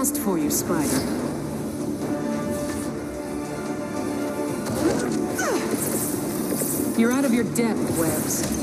fast for you, Spider. You're out of your depth, Webs.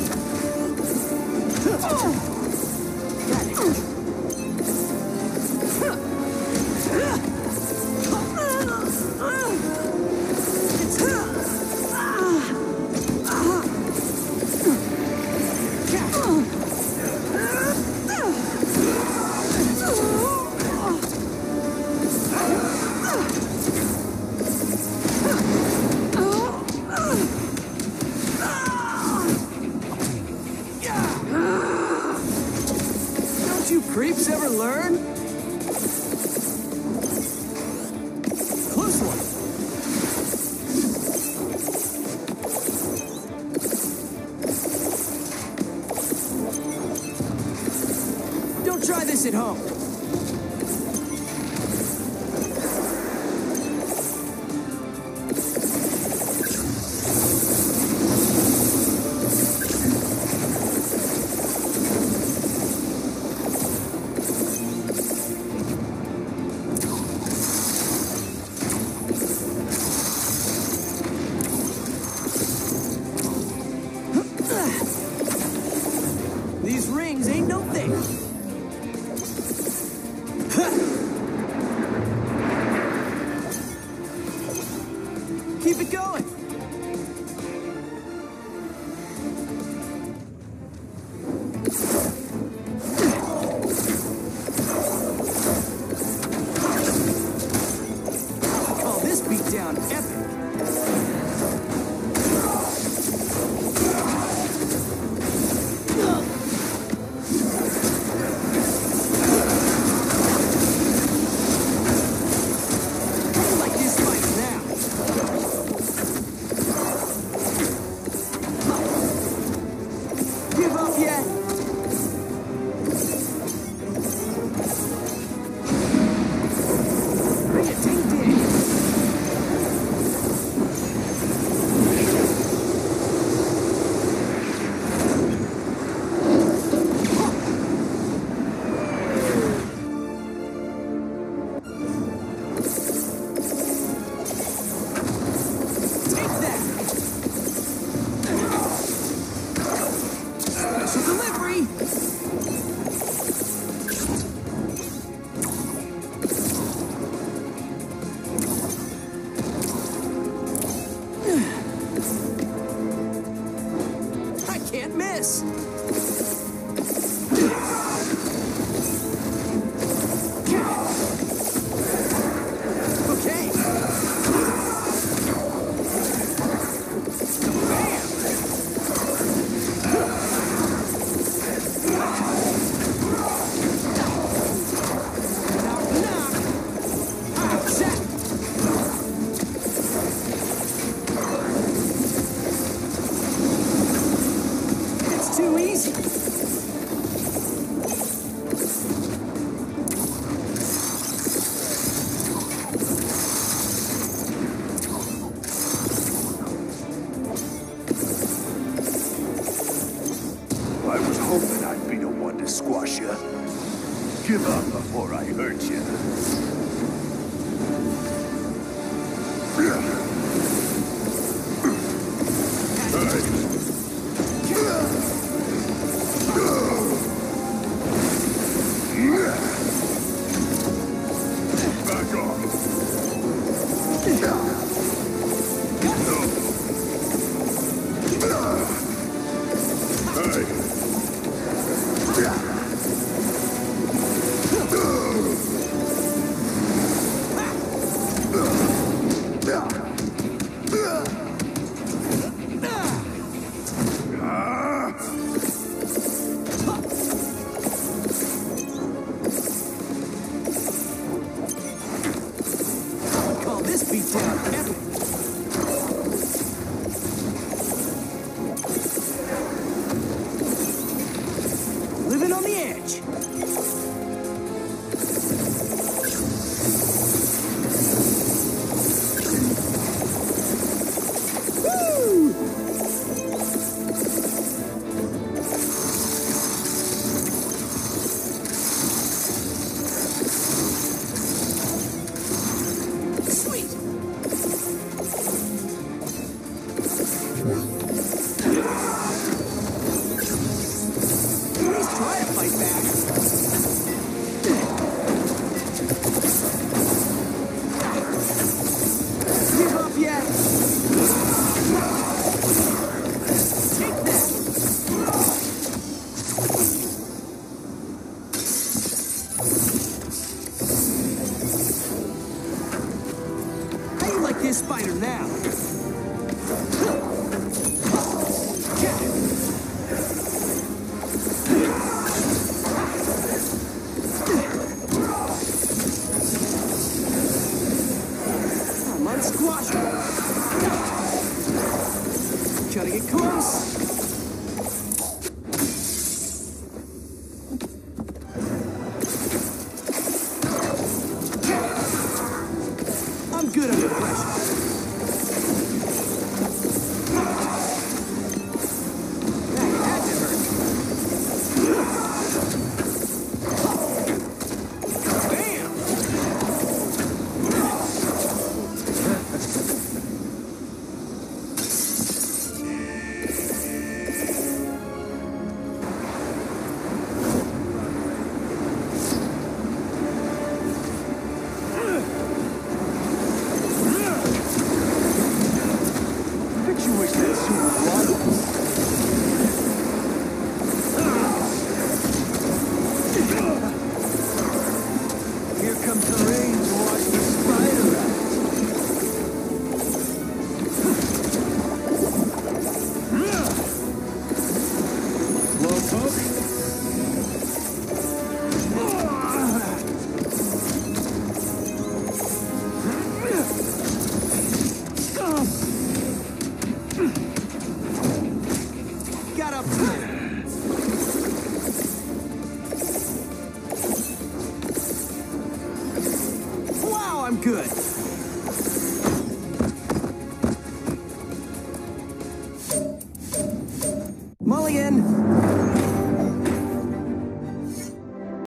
These rings ain't no thing. Delivery! Hoping I'd be the one to squash you. Give up before I hurt you. Spider now. I'm unsquashable. Cutting it close. Good.